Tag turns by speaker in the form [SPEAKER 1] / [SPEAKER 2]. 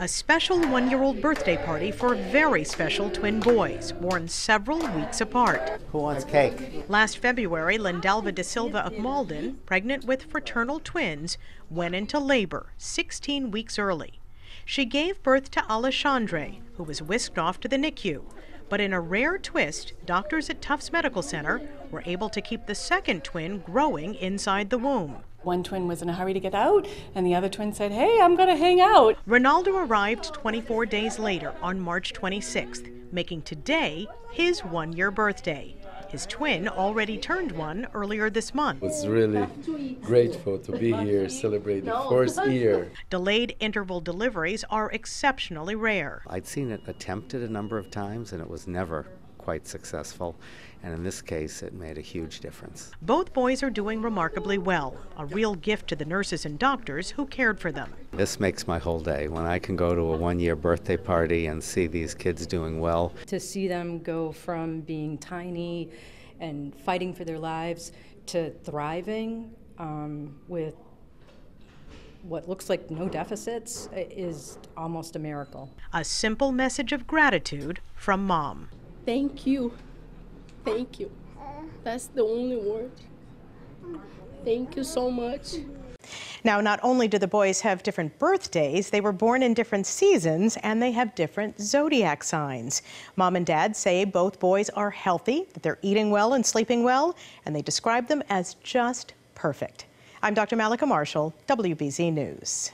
[SPEAKER 1] A special one year old birthday party for very special twin boys, born several weeks apart.
[SPEAKER 2] Who wants cake?
[SPEAKER 1] Last February, Lindalva de Silva of Malden, pregnant with fraternal twins, went into labor 16 weeks early. She gave birth to Alexandre, who was whisked off to the NICU. But in a rare twist, doctors at Tufts Medical Center were able to keep the second twin growing inside the womb.
[SPEAKER 3] One twin was in a hurry to get out, and the other twin said, Hey, I'm going to hang out.
[SPEAKER 1] Ronaldo arrived 24 days later on March 26th, making today his one year birthday. His twin already turned one earlier this month.
[SPEAKER 4] It was really grateful to be here, celebrate the first year.
[SPEAKER 1] Delayed interval deliveries are exceptionally rare.
[SPEAKER 2] I'd seen it attempted a number of times and it was never quite successful. And in this case, it made a huge difference.
[SPEAKER 1] Both boys are doing remarkably well, a real gift to the nurses and doctors who cared for them.
[SPEAKER 2] This makes my whole day when I can go to a one year birthday party and see these kids doing well.
[SPEAKER 5] To see them go from being tiny and fighting for their lives to thriving um, with what looks like no deficits is almost a miracle.
[SPEAKER 1] A simple message of gratitude from mom.
[SPEAKER 6] Thank you. Thank you. That's the only word. Thank you so much.
[SPEAKER 1] Now, not only do the boys have different birthdays, they were born in different seasons and they have different zodiac signs. Mom and dad say both boys are healthy, that they're eating well and sleeping well, and they describe them as just perfect. I'm Dr. Mallika Marshall, WBZ News.